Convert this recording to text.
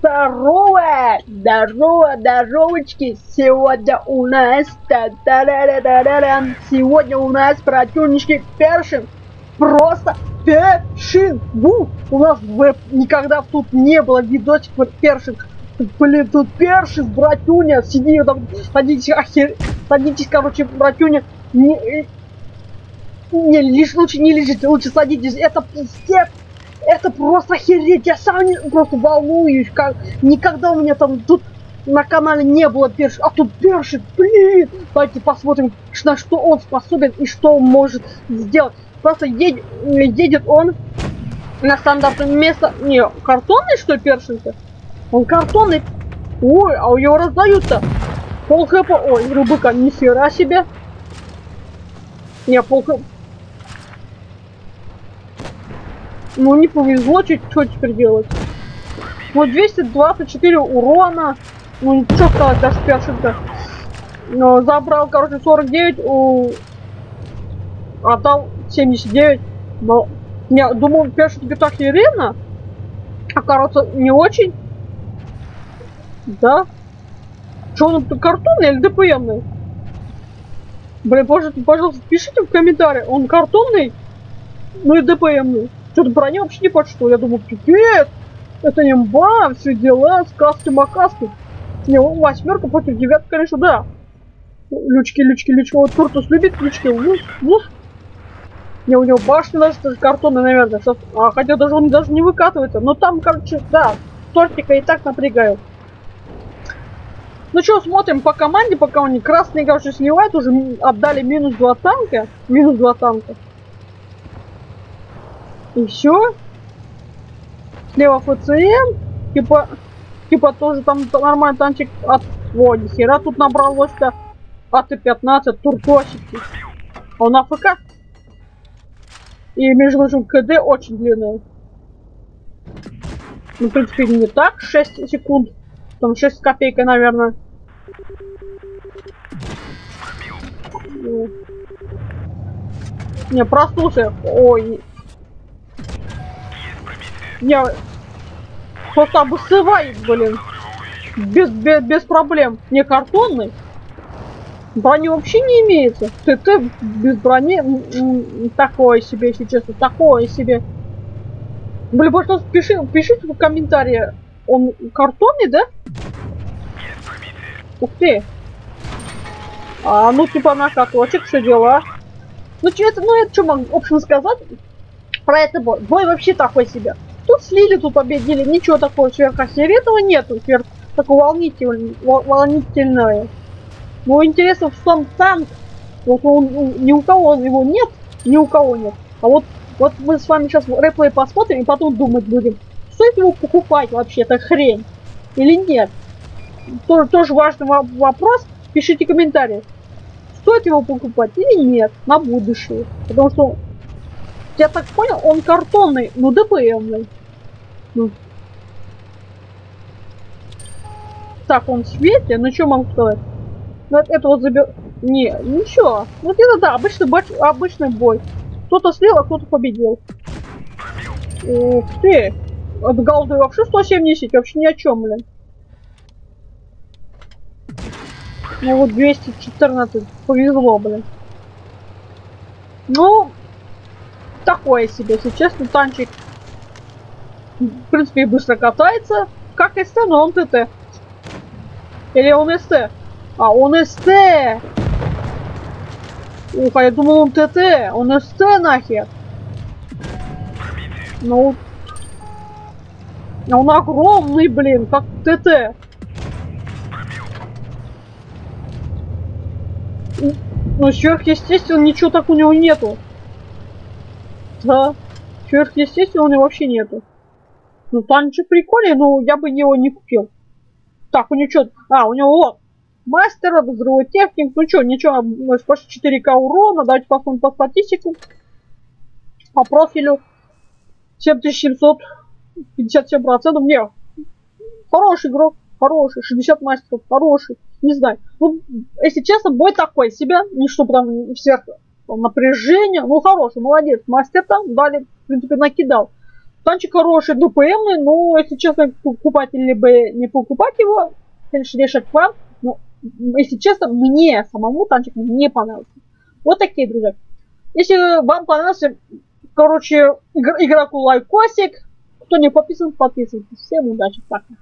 Здорово! Здорово, здоровочки! Сегодня у нас... та та ра ра ра ра Сегодня у нас противнички Першин. Просто Першин! Бу! У нас в, никогда тут не было видосик Першин. Блин, тут Першин, братюня, сиди там, садитесь, охер... Садитесь, короче, братюня. Не, не, лишь лучше не лежите, лучше садитесь. Это пиздец это просто охереть, я сам не, просто волнуюсь, как никогда у меня там тут на канале не было перши, а тут перши, блин, давайте посмотрим, на что он способен и что он может сделать. Просто едет, едет он на стандартное место, не, картонный что ли першин-то? Он картонный, ой, а у него раздают-то. Пол хэпа, ой, рубыка, нихера себе. Не, пол хэпа, Ну не повезло, что теперь делать? Ну 224 урона. Ну что сказать, даже першинка. Но забрал, короче, 49 у... Отдал 79. Но... Я думал, першин тебе так охеренно. А, короче, не очень. Да? Что он картонный или ДПМный? Блин, пожалуйста, пожалуйста, пишите в комментариях, он картонный, ну и ДПМный. Что-то броня вообще не почувствовал. Я думаю, пипец, это имба, все дела, сказки-маказки. Не, восьмерка против девятки, конечно, да. Лючки, лючки, лючки. Вот Туртус любит лючки. Вуз, вуз. Не, у него башня даже, картонная, наверное. Сейчас, а, хотя даже он даже не выкатывается. Но там, короче, да, тортика и так напрягают. Ну что, смотрим по команде, пока они красные, короче, сливают. Уже отдали минус два танка. Минус два танка. И все. Слева ФЦМ. Типа, типа тоже там нормальный танчик от... О, нихера тут набралось-то. АТ-15, туртосики. А он АФК. И, между прочим, КД очень длинный. Ну, в принципе, не так. 6 секунд. Там 6 копейка, наверное. Не, проснулся. Ой, я просто обсывает, блин. Без, без, без проблем. Не картонный. Брони вообще не имеется. ТТ без брони такое себе, если честно. Такое себе. Блин, просто пиши, пишите в комментарии. Он картонный, да? Ух ты. А, ну типа на каточек, все дела. Ну что это, ну это что могу, в общем, сказать про это бой. Бой вообще такой себе. Тут слили, тут победили. Ничего такого сверхохеренного нету. Сверх такого волнительного. волнительного. Ну, интересно, в сам танк. Вот он, ни у кого его нет, ни у кого нет. А вот, вот мы с вами сейчас реплей посмотрим и потом думать будем, стоит его покупать вообще, это хрень или нет. Тоже, тоже важный вопрос. Пишите комментарии. Стоит его покупать или нет на будущее. Потому что, я так понял, он картонный, но ДПМный. Ну. Так, он в свете, ну что могу сказать? Ну, это вот забер... Не, ничего. Ну это да, обычный, бой, обычный бой. Кто-то слил, а кто-то победил. Ух ты! От голды вообще 170, вообще ни о чем, блин. Ну вот 214, повезло, блин. Ну, такое себе, если честно, танчик в принципе, быстро катается. Как СТ, но он ТТ. Или он СТ? А, он СТ! Ух, а я думал он ТТ. Он СТ нахер. Ну... А он огромный, блин, как ТТ. Ну, сверхъестественно, ничего так у него нету. Да. Сверхъестественно у него вообще нету. Ну, танчик прикольный, но я бы его не купил. Так, у него что? А, у него вот. Мастер, взрывотехник. Ну что, ничего, почти 4К урона. Давайте посмотрим по статистику. По профилю. 7757%. Не, хороший игрок. Хороший. 60 мастеров. Хороший. Не знаю. Ну, если честно, бой такой себя. Не чтобы там всех напряжение. Ну, хороший, молодец. Мастер там. Дали, в принципе, накидал. Танчик хороший, ДПМный, но, если честно, покупатели бы не покупать его, конечно, решать вам. Но, если честно, мне самому танчик не понравился. Вот такие, друзья. Если вам понравился, короче, игр игроку лайкосик. Кто не подписан, подписывайтесь. Всем удачи, пока.